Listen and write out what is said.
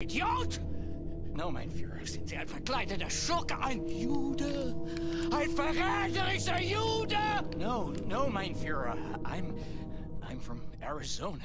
Idiot! No, mein Führer, sind Sie ein verkleideter Schurke, ein Jude? Ein verräterischer Jude! No, no, mein Führer, I'm... I'm from Arizona.